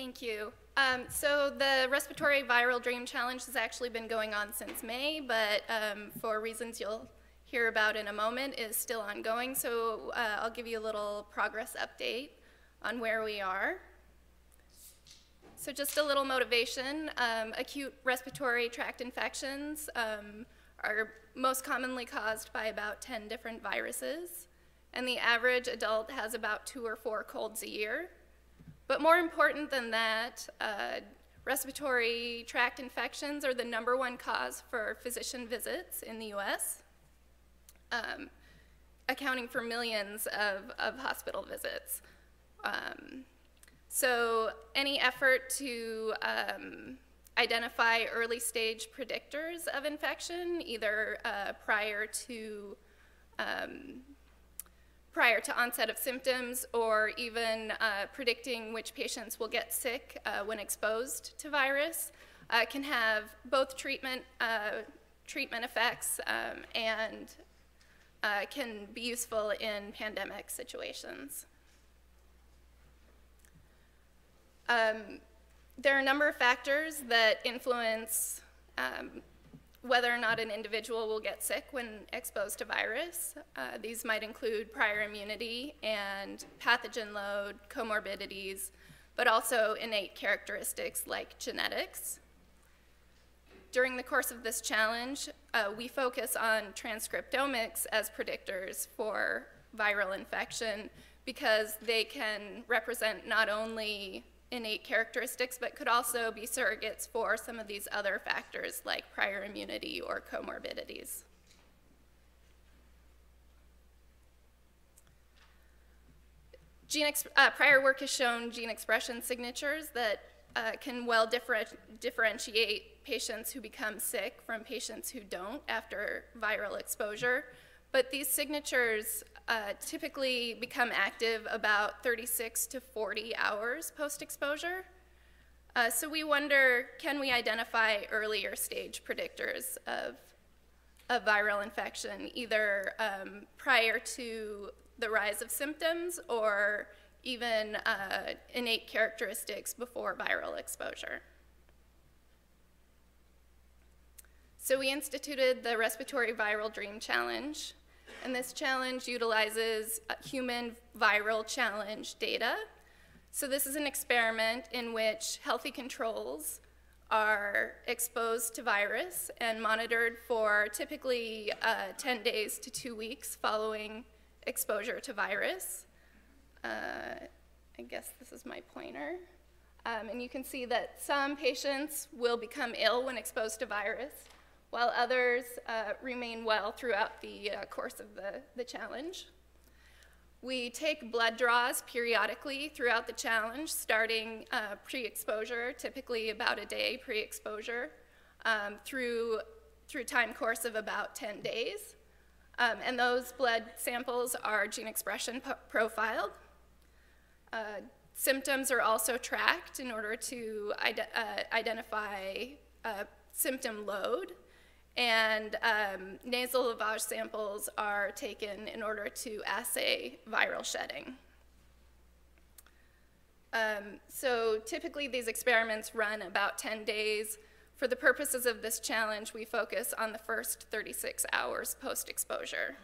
Thank you. Um, so the Respiratory Viral Dream Challenge has actually been going on since May, but um, for reasons you'll hear about in a moment, is still ongoing. So uh, I'll give you a little progress update on where we are. So just a little motivation. Um, acute respiratory tract infections um, are most commonly caused by about 10 different viruses, and the average adult has about two or four colds a year. But more important than that, uh, respiratory tract infections are the number one cause for physician visits in the US, um, accounting for millions of, of hospital visits. Um, so any effort to um, identify early stage predictors of infection, either uh, prior to um, prior to onset of symptoms or even uh, predicting which patients will get sick uh, when exposed to virus uh, can have both treatment, uh, treatment effects um, and uh, can be useful in pandemic situations. Um, there are a number of factors that influence um, whether or not an individual will get sick when exposed to virus. Uh, these might include prior immunity and pathogen load, comorbidities, but also innate characteristics like genetics. During the course of this challenge, uh, we focus on transcriptomics as predictors for viral infection because they can represent not only innate characteristics, but could also be surrogates for some of these other factors like prior immunity or comorbidities. Gene uh, prior work has shown gene expression signatures that uh, can well differ differentiate patients who become sick from patients who don't after viral exposure. But these signatures uh, typically become active about 36 to 40 hours post-exposure. Uh, so we wonder, can we identify earlier stage predictors of, of viral infection, either um, prior to the rise of symptoms or even uh, innate characteristics before viral exposure. So we instituted the Respiratory Viral Dream Challenge and this challenge utilizes human viral challenge data. So this is an experiment in which healthy controls are exposed to virus and monitored for typically uh, 10 days to two weeks following exposure to virus. Uh, I guess this is my pointer. Um, and you can see that some patients will become ill when exposed to virus, while others uh, remain well throughout the uh, course of the, the challenge. We take blood draws periodically throughout the challenge, starting uh, pre-exposure, typically about a day pre-exposure, um, through, through time course of about 10 days. Um, and those blood samples are gene expression profiled. Uh, symptoms are also tracked in order to ide uh, identify uh, symptom load and um, nasal lavage samples are taken in order to assay viral shedding. Um, so typically these experiments run about 10 days. For the purposes of this challenge, we focus on the first 36 hours post-exposure.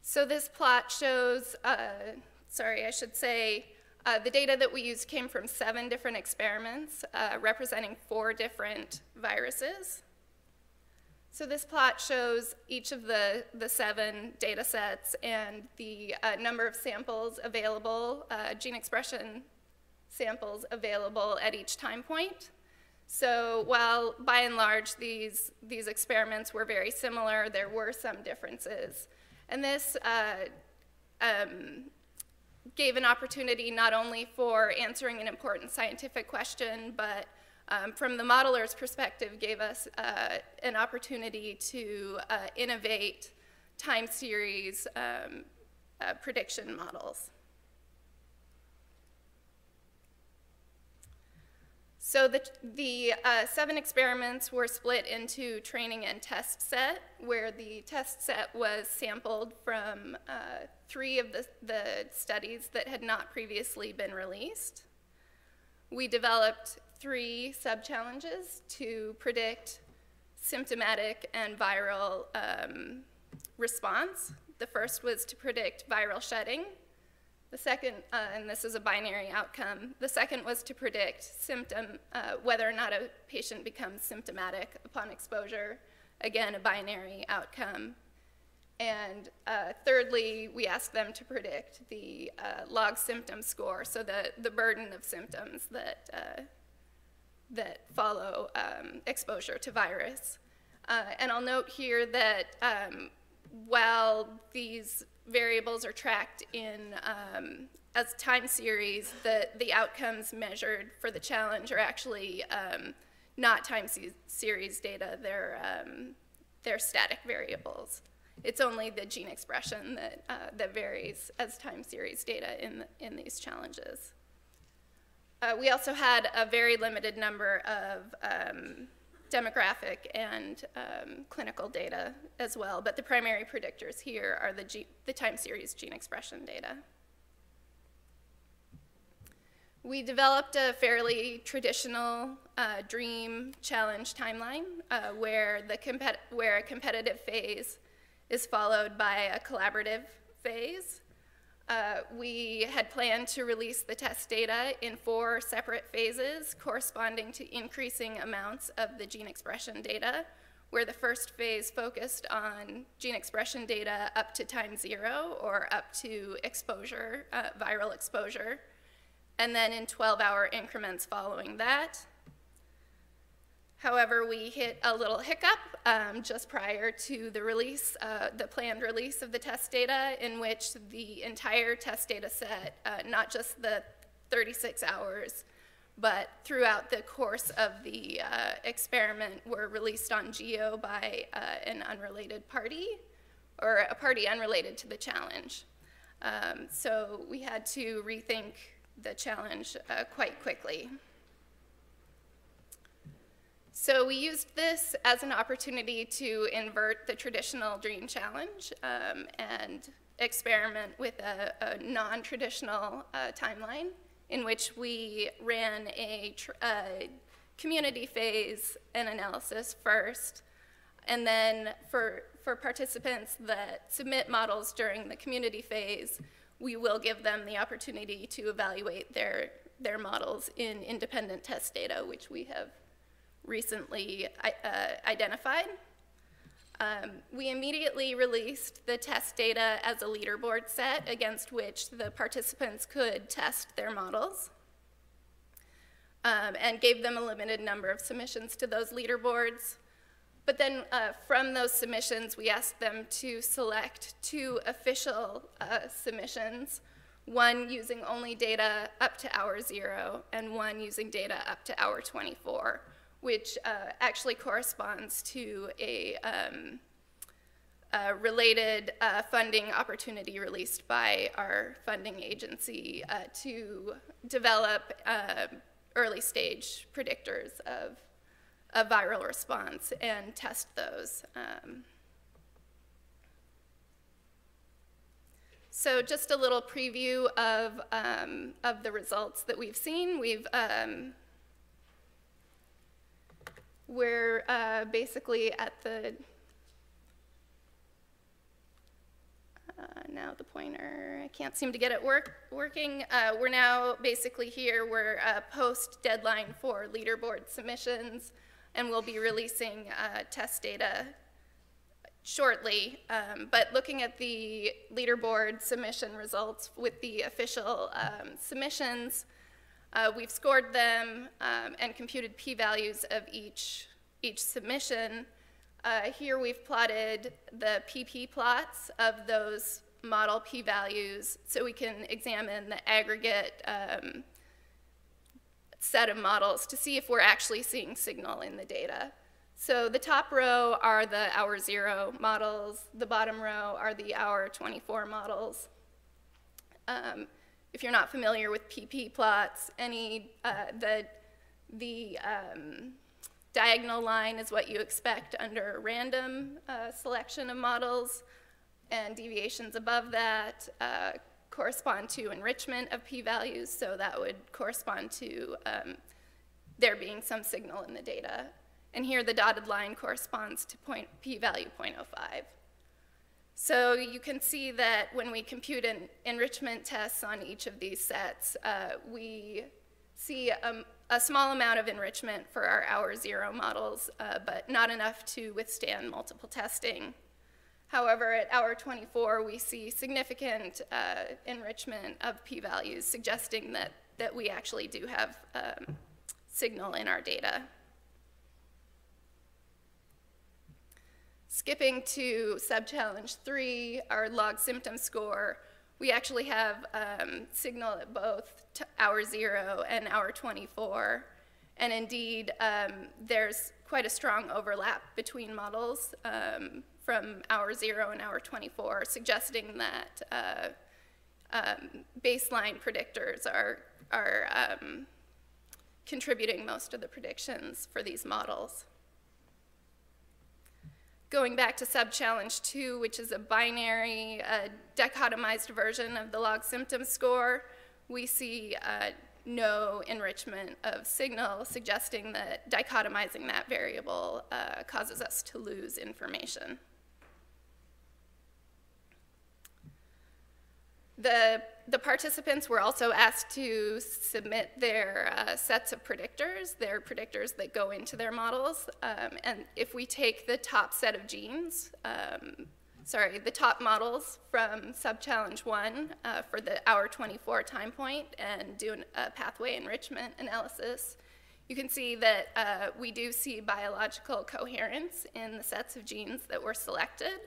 So this plot shows, uh, sorry, I should say, uh, the data that we used came from seven different experiments uh, representing four different viruses. So this plot shows each of the, the seven data sets and the uh, number of samples available, uh, gene expression samples available at each time point. So while by and large these, these experiments were very similar, there were some differences. And this uh, um, gave an opportunity not only for answering an important scientific question, but um, from the modeler's perspective, gave us uh, an opportunity to uh, innovate time series um, uh, prediction models. So the, the uh, seven experiments were split into training and test set, where the test set was sampled from uh, three of the, the studies that had not previously been released. We developed three sub-challenges to predict symptomatic and viral um, response. The first was to predict viral shedding, the second, uh, and this is a binary outcome, the second was to predict symptom, uh, whether or not a patient becomes symptomatic upon exposure. Again, a binary outcome. And uh, thirdly, we asked them to predict the uh, log symptom score, so the, the burden of symptoms that, uh, that follow um, exposure to virus. Uh, and I'll note here that um, while these variables are tracked in um, as time series, the, the outcomes measured for the challenge are actually um, not time series data, they're, um, they're static variables. It's only the gene expression that, uh, that varies as time series data in, in these challenges. Uh, we also had a very limited number of um, demographic and um, clinical data as well, but the primary predictors here are the, G the time series gene expression data. We developed a fairly traditional uh, DREAM challenge timeline uh, where, the where a competitive phase is followed by a collaborative phase. Uh, we had planned to release the test data in four separate phases corresponding to increasing amounts of the gene expression data, where the first phase focused on gene expression data up to time zero or up to exposure, uh, viral exposure, and then in 12-hour increments following that. However, we hit a little hiccup um, just prior to the release, uh, the planned release of the test data, in which the entire test data set, uh, not just the 36 hours, but throughout the course of the uh, experiment were released on Geo by uh, an unrelated party, or a party unrelated to the challenge. Um, so we had to rethink the challenge uh, quite quickly. So we used this as an opportunity to invert the traditional dream challenge um, and experiment with a, a non-traditional uh, timeline in which we ran a, a, community phase and analysis first, and then for, for participants that submit models during the community phase, we will give them the opportunity to evaluate their, their models in independent test data, which we have recently uh, identified. Um, we immediately released the test data as a leaderboard set against which the participants could test their models um, and gave them a limited number of submissions to those leaderboards. But then uh, from those submissions, we asked them to select two official uh, submissions, one using only data up to hour zero and one using data up to hour 24 which uh, actually corresponds to a, um, a related uh, funding opportunity released by our funding agency uh, to develop uh, early stage predictors of, a viral response and test those. Um, So just a little preview of, um, of the results that we've seen. We've um, we're uh, basically at the, uh, now the pointer, I can't seem to get it work, working. Uh, we're now basically here, we're uh, post deadline for leaderboard submissions, and we'll be releasing uh, test data shortly. Um, but looking at the leaderboard submission results with the official um, submissions, uh, we've scored them um, and computed p-values of each, each submission. Uh, here we've plotted the PP plots of those model p-values so we can examine the aggregate um, set of models to see if we're actually seeing signal in the data. So the top row are the hour zero models, the bottom row are the hour 24 models. Um, if you're not familiar with PP plots, any, uh, the, The um, diagonal line is what you expect under random uh, selection of models, and deviations above that uh, correspond to enrichment of p-values, so that would correspond to um, there being some signal in the data. And here the dotted line corresponds to point p-value 0.05. So you can see that when we compute an enrichment tests on each of these sets, uh, we see a, a, small amount of enrichment for our hour zero models, uh, but not enough to withstand multiple testing. However, at hour 24, we see significant uh, enrichment of p-values, suggesting that, that we actually do have um, signal in our data. Skipping to sub-challenge three, our log symptom score, we actually have um, signal at both hour zero and hour 24. And indeed, um, there's quite a strong overlap between models um, from hour zero and hour 24, suggesting that uh, um, baseline predictors are, are um, contributing most of the predictions for these models. Going back to sub-challenge two, which is a binary uh, dichotomized version of the log symptom score, we see uh, no enrichment of signal, suggesting that dichotomizing that variable uh, causes us to lose information. The, the participants were also asked to submit their uh, sets of predictors, their predictors that go into their models. Um, and if we take the top set of genes, um, sorry, the top models from sub-challenge one uh, for the hour 24 time point and do an, a pathway enrichment analysis, you can see that uh, we do see biological coherence in the sets of genes that were selected.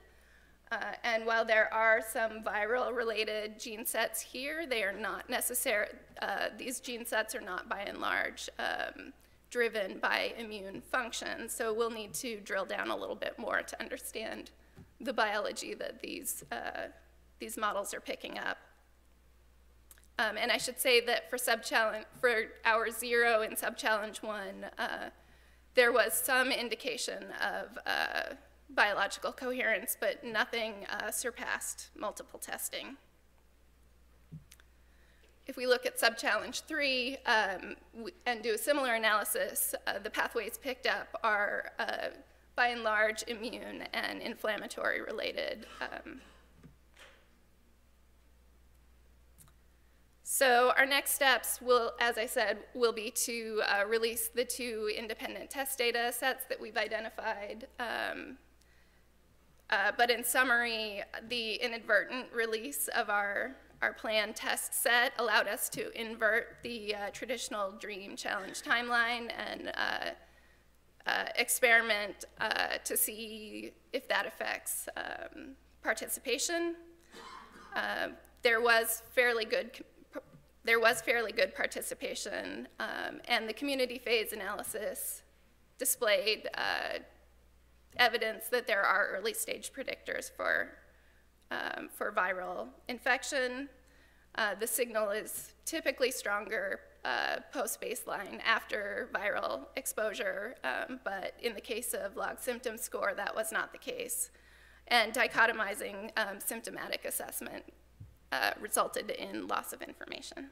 Uh, and while there are some viral related gene sets here, they are not necessary, uh, these gene sets are not by and large um, driven by immune function. So we'll need to drill down a little bit more to understand the biology that these, uh, these models are picking up. Um, and I should say that for sub-challenge, for hour zero and sub-challenge one, uh, there was some indication of uh, biological coherence, but nothing uh, surpassed multiple testing. If we look at sub-challenge three um, and do a similar analysis, uh, the pathways picked up are uh, by and large immune and inflammatory related. Um, so our next steps will, as I said, will be to uh, release the two independent test data sets that we've identified um, uh, but in summary, the inadvertent release of our, our planned test set allowed us to invert the uh, traditional DREAM challenge timeline and uh, uh experiment uh, to see if that affects um, participation. there was fairly good there was fairly good participation, um, and the community phase analysis displayed evidence that there are early stage predictors for, um, for viral infection. Uh, the signal is typically stronger uh, post-baseline after viral exposure, um, but in the case of log symptom score, that was not the case. And dichotomizing um, symptomatic assessment uh, resulted in loss of information.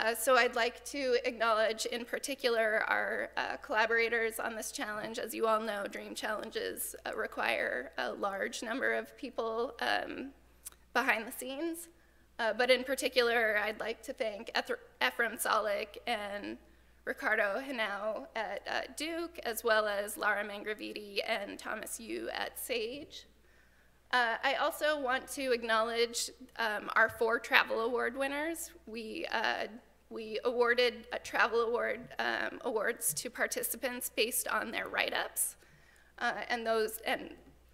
Uh, so I'd like to acknowledge in particular our uh, collaborators on this challenge. As you all know, DREAM challenges uh, require a large number of people um, behind the scenes. Uh, but in particular, I'd like to thank Ephraim Tsalik and Ricardo Henao at uh, Duke, as well as Lara Mangravite and Thomas Yu at SAGE. Uh, I also want to acknowledge um, our four travel award winners. We, uh, we awarded a travel award um, awards to participants based on their write-ups. Uh, and those, and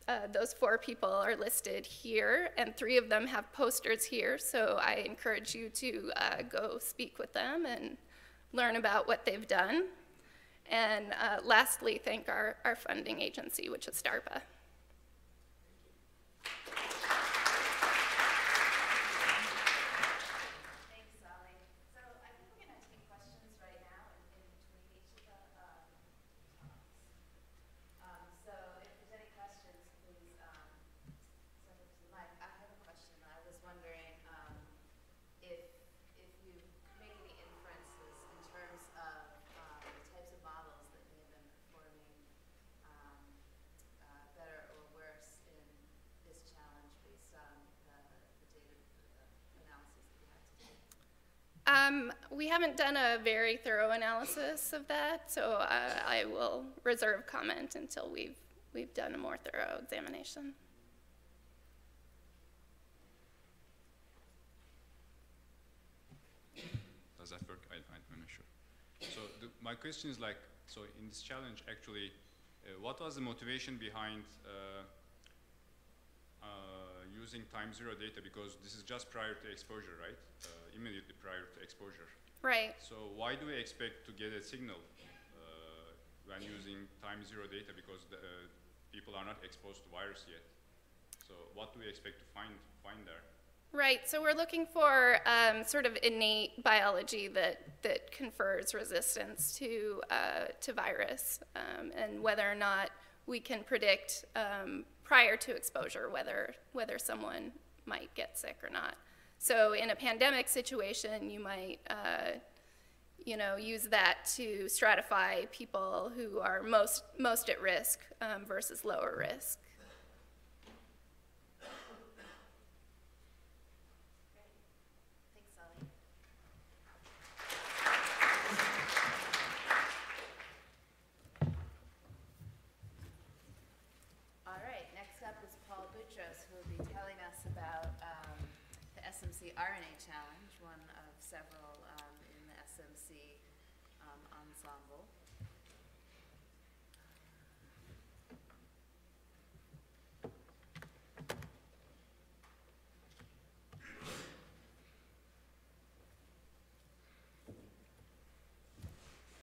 uh, those four people are listed here, and three of them have posters here, so I encourage you to uh, go speak with them and learn about what they've done. And uh, lastly, thank our, our funding agency, which is DARPA. Um, we haven't done a very thorough analysis of that, so uh, I will reserve comment until we've, we've done a more thorough examination. Does that work? I, I'm not sure. So the, my question is like, so in this challenge, actually, uh, what was the motivation behind uh, uh, using time zero data? Because this is just prior to exposure, right? Immediately prior to exposure. Right. So why do we expect to get a signal uh, when using time zero data? Because the, uh, people are not exposed to virus yet. So what do we expect to find find there? Right, so we're looking for um, sort of innate biology that, that confers resistance to, uh, to virus, um, and whether or not we can predict um, prior to exposure whether, whether someone might get sick or not. So in a pandemic situation, you might, uh, you know, use that to stratify people who are most, most at risk um, versus lower risk. Thanks, Solly. All right, next up is Paul Boutros, who will be telling us about um, the SMC RNA Challenge, one of several